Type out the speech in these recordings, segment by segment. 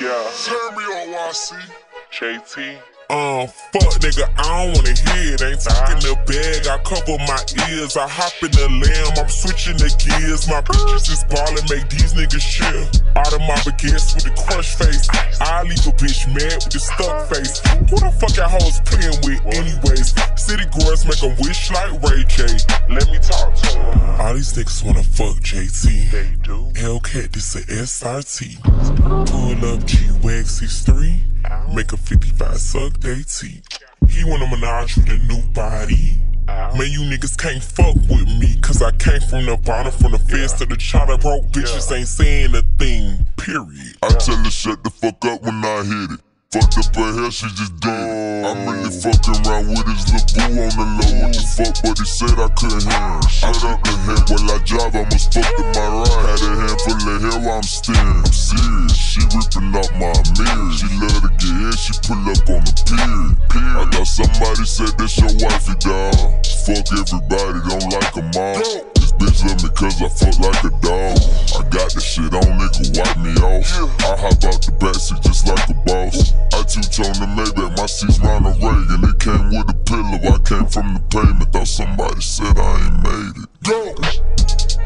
Yeah, Turn me. JT. Uh, fuck nigga, I don't wanna hear it. Ain't talking the bag, I cover my ears. I hop in the lamb, I'm switching the gears. My bitches is ballin', make these niggas chill. Out of my baguettes with the crush face. I leave a bitch mad with the stuck face. Who the fuck y'all hoes playing with, anyways? City girls make 'em wish like Ray J. Let me talk to. All these niggas wanna fuck JT. They do. Hellcat, this a SRT. Pull up G-Wag 63. Make a 55 suck they teeth. He wanna menage with a new body. Man, you niggas can't fuck with me, cause I came from the bottom, from the fence to the chopper. Broke bitches ain't saying a thing, period. I tell her shut the fuck up when I hit it. Fucked up her hair, she just did. I'm really fucking around with his little boo on the low. What the fuck, but he said I couldn't hear. Shut up the head while I drive, I must fuck to my right. Had a handful of hair while I'm steering. I'm serious, she ripping out my mirror. She love to get hit, she pull up on the period. I thought somebody said that's your wifey, dog. Fuck everybody, don't like them all. This bitch love me cause I fuck like a dog. I got the shit on, nigga, wipe me off. I hop out the backseat pillow, I came from the pavement. Thought somebody said I ain't made it. Go!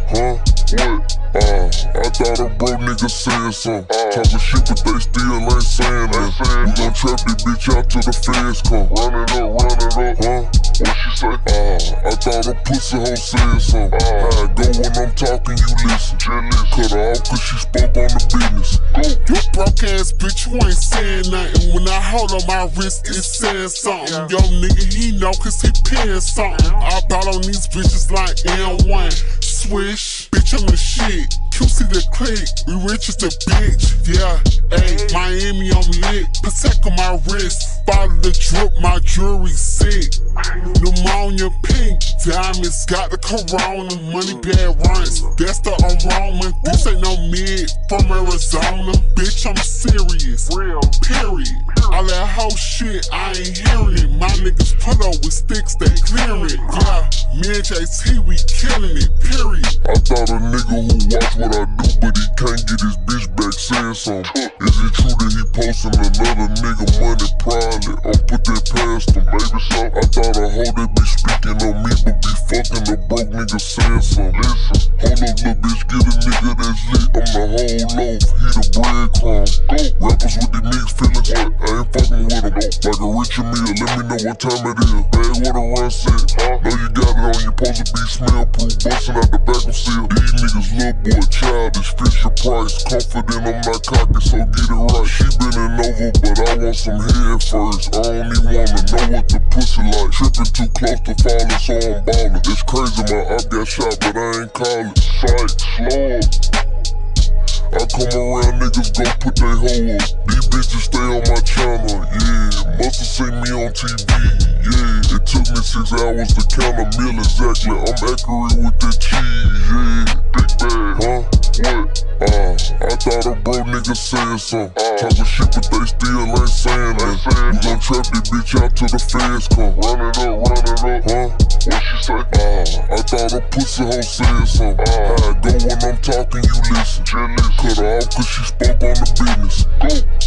Huh? What? Uh, I thought a bro nigga saying something. Talking shit, but they still ain't saying that. We gon' trap this bitch out till the feds come. Run it up, run it up. Huh? What she say? Uh, I thought a pussy hoe said something. How it go when I'm talking, you listen. Cut her off cause she spoke on the business. Go! You broke ass bitch, you ain't saying nothing. When I hold on my wrist, it's saying something. Yo, nigga, he know cause he paying something. I bought on these bitches like N1. Swish, bitch, I'm the shit. QC the click, we rich as the bitch. Yeah, ayy, Miami on me lit. Protect on my wrist. Follow the drip, my jewelry sick. Pneumonia pink, diamonds got the corona. Money bad runs, that's the aroma. This ain't no mid from Arizona. Bitch, I'm serious. Real. Period. All that whole shit, I ain't hearing it. My niggas put up with sticks, they clear it. Yeah, me and JT, we killing it. Period. I thought a nigga who watch what I do, but he can't get his bitch back saying something. Is it true that he posting another nigga money probably? Or put that past him, baby so I thought a hoe that be speaking on me, nigga saying something. Hold up, little bitch, get a nigga that's lit. I'm the whole loaf, he the breadcrumb. Rappers with the mixed feelings, I ain't fucking with them. Like a Richard Mille, let me know what time it is. Bag what Confident I'm not cocky, so get it right. She bending over, but I want some head first. I don't even wanna know what the pussy like. Tripping too close to falling, so I'm ballin'. It's crazy, my up got shot, but I ain't call it. Sight, slow up. I come around, niggas go put they hoe up. These bitches stay on my channel, yeah. Musta seen me on TV, yeah. It took me six hours to count a meal exactly. I'm accurate with the cheese, yeah. Big bag, huh? What? Uh, I thought a bro nigga saying something. Talking shit, but they still ain't saying that. We gon' trap this bitch out till the feds come. Run it up, run it up, huh? What she say? Uh, I thought a pussy hoe said something. How I go when I'm talking, you listen. Cut her off cause she spoke on the business.